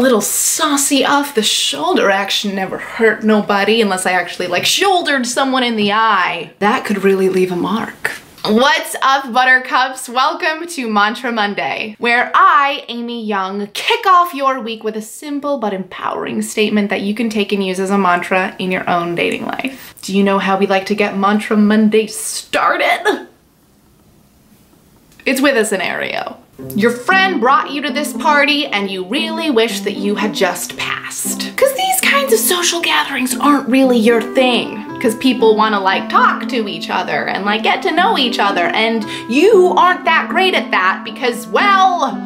A little saucy off the shoulder action never hurt nobody unless I actually like shouldered someone in the eye. That could really leave a mark. What's up, Buttercups? Welcome to Mantra Monday, where I, Amy Young, kick off your week with a simple but empowering statement that you can take and use as a mantra in your own dating life. Do you know how we like to get Mantra Monday started? It's with a scenario. Your friend brought you to this party and you really wish that you had just passed. Cause these kinds of social gatherings aren't really your thing. Cause people wanna like talk to each other and like get to know each other and you aren't that great at that because, well,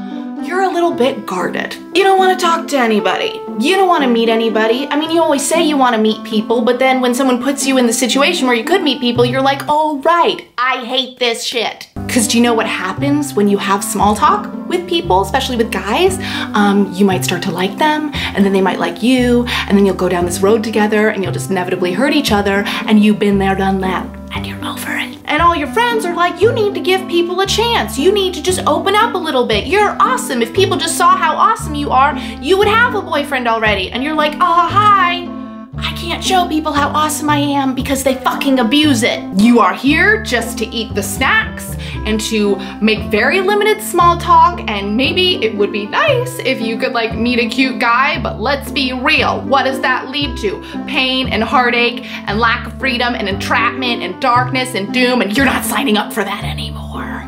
you're a little bit guarded. You don't want to talk to anybody. You don't want to meet anybody. I mean, you always say you want to meet people, but then when someone puts you in the situation where you could meet people, you're like, oh, right, I hate this shit. Because do you know what happens when you have small talk with people, especially with guys? Um, you might start to like them, and then they might like you, and then you'll go down this road together, and you'll just inevitably hurt each other, and you've been there, done that, and you're over it. And all your friends are like, you need to give people a chance. You need to just open up a little bit. You're awesome. If people just saw how awesome you are, you would have a boyfriend already. And you're like, oh, hi. I can't show people how awesome I am because they fucking abuse it. You are here just to eat the snacks and to make very limited small talk and maybe it would be nice if you could like meet a cute guy, but let's be real. What does that lead to? Pain and heartache and lack of freedom and entrapment and darkness and doom and you're not signing up for that anymore.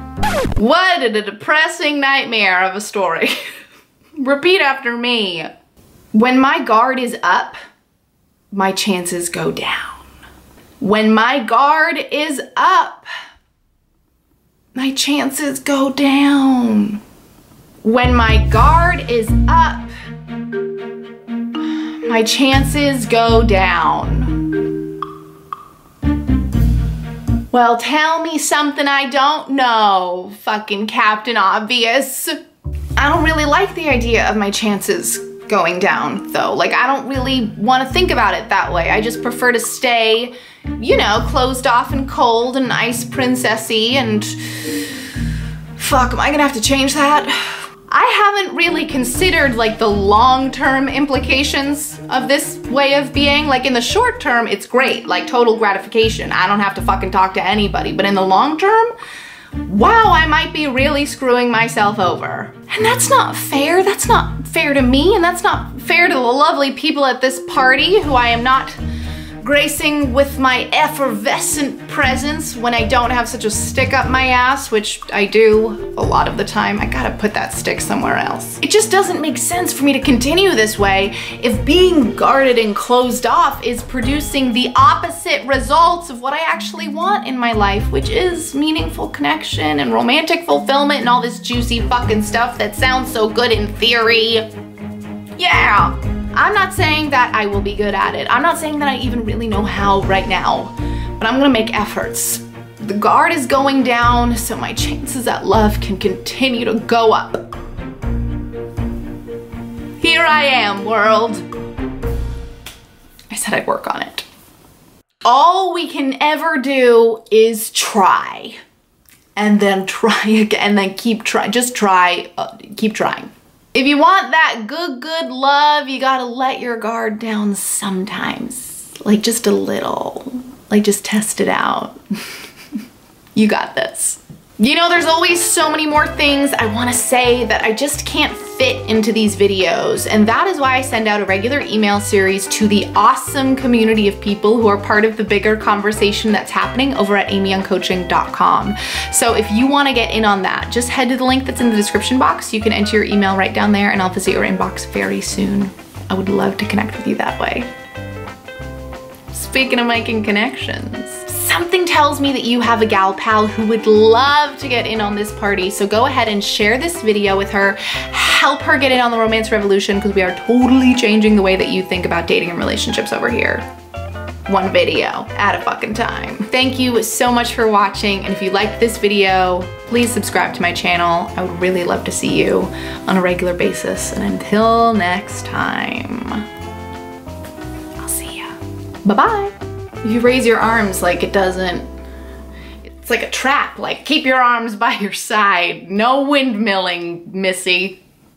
What a depressing nightmare of a story. Repeat after me. When my guard is up, my chances go down. When my guard is up, my chances go down. When my guard is up, my chances go down. Well, tell me something I don't know, fucking Captain Obvious. I don't really like the idea of my chances going down though. Like I don't really want to think about it that way. I just prefer to stay, you know, closed off and cold and ice princessy and fuck, am I gonna have to change that? I haven't really considered like the long-term implications of this way of being. Like in the short term, it's great, like total gratification. I don't have to fucking talk to anybody. But in the long term, wow, I might be really screwing myself over. And that's not fair. That's not fair to me, and that's not fair to the lovely people at this party who I am not gracing with my effervescent presence when I don't have such a stick up my ass, which I do a lot of the time. I gotta put that stick somewhere else. It just doesn't make sense for me to continue this way if being guarded and closed off is producing the opposite results of what I actually want in my life, which is meaningful connection and romantic fulfillment and all this juicy fucking stuff that sounds so good in theory. Yeah. I'm not saying that I will be good at it. I'm not saying that I even really know how right now, but I'm gonna make efforts. The guard is going down, so my chances at love can continue to go up. Here I am, world. I said I'd work on it. All we can ever do is try. And then try again, and then keep trying. Just try, uh, keep trying. If you want that good, good love, you gotta let your guard down sometimes. Like just a little. Like just test it out. you got this. You know, there's always so many more things I wanna say that I just can't fit into these videos. And that is why I send out a regular email series to the awesome community of people who are part of the bigger conversation that's happening over at amyyoungcoaching.com. So if you wanna get in on that, just head to the link that's in the description box. You can enter your email right down there and I'll visit your inbox very soon. I would love to connect with you that way. Speaking of making connections, something tells me that you have a gal pal who would love to get in on this party. So go ahead and share this video with her. Help her get in on the romance revolution because we are totally changing the way that you think about dating and relationships over here one video at a fucking time. Thank you so much for watching and if you liked this video, please subscribe to my channel. I would really love to see you on a regular basis and until next time, I'll see ya. Bye-bye. You raise your arms like it doesn't, it's like a trap, like keep your arms by your side. No windmilling, missy.